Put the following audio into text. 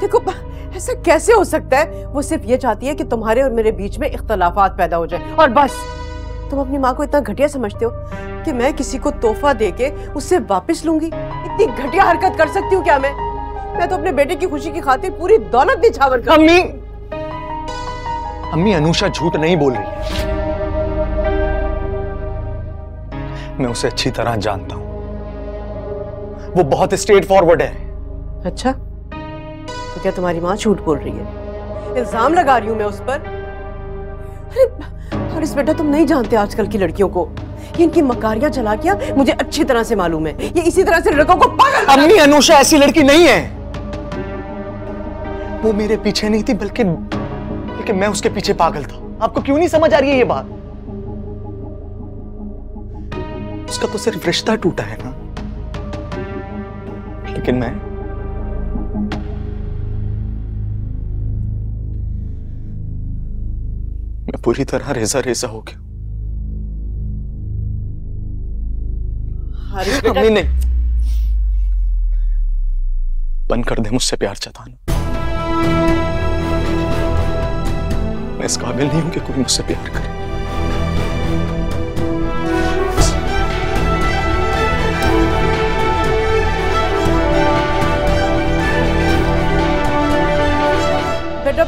देखो ऐसा कैसे हो सकता है? वो सिर्फ़ ये चाहती है कि तुम्हारे और मेरे बीच में इख्तलाफात पैदा हो जाए। और बस तुम अपनी माँ को इतना घटिया समझते हो कि मैं किसी को तोहफा देके उससे वापस लूँगी? इतनी घटिया हरकत कर सकती हूँ क्या मैं? मैं तो अपने बेटे की खुशी की खातिर पूरी दौलत निछावर कर। अम्मी! अम्मी अनुषा झूठ नहीं बोल रही है। मैं उसे अच्छी तरह जानता हूँ। वो बहुत स्ट्रेट फॉरवर्ड है। अच्छा? क्या तुम्हारी माँ झूठ बोल रही है? इल्ज़ाम लगा रही हूँ मैं उस पर। अरे हारिस बेटा तुम नहीं जानते आजकल की लड़कियों को। ये इनकी मकारियाँ चला किया मुझे अच्छी तरह से मालूम है। ये इसी तरह से लड़कों को पागल अम्मी अनुषा ऐसी लड़की नहीं है। वो मेरे पीछे नहीं थी, बल्कि बल्कि मैं उसके पीछे पागल था। आपको क्यों नहीं समझ आ रही है ये बात? उसका तो सिर्फ़ रिश्ता टूटा है ना। लेकिन मैं मैं पूरी तरह रेजा रेजा हो गया। अम्मी नहीं। बंद कर दे मुझसे प्यार जताना मैं इस काबिल नहीं हूँ कि कोई मुझसे प्यार करे। बेटा